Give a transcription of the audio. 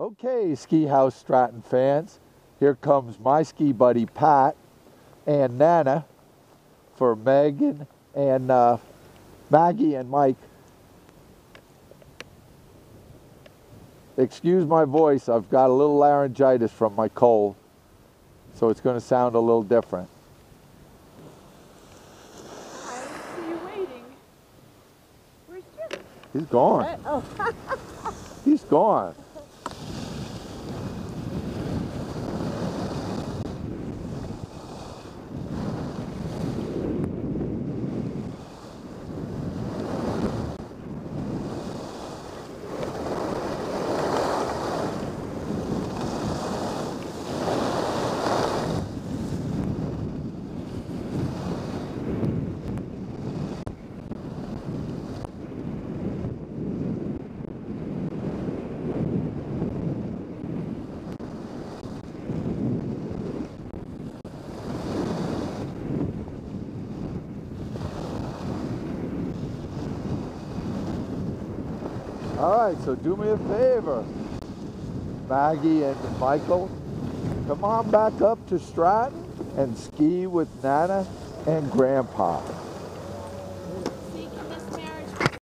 Okay, Ski Haus Stratton fans, here comes my ski buddy Pat and Nana for Megan and uh, Maggie and Mike. Excuse my voice, I've got a little laryngitis from my cold, so it's going to sound a little different. I see you waiting. Where's Jim? He's gone. Oh, He's gone. All right, so do me a favor, Maggie and Michael, come on back up to Stratton and ski with Nana and Grandpa.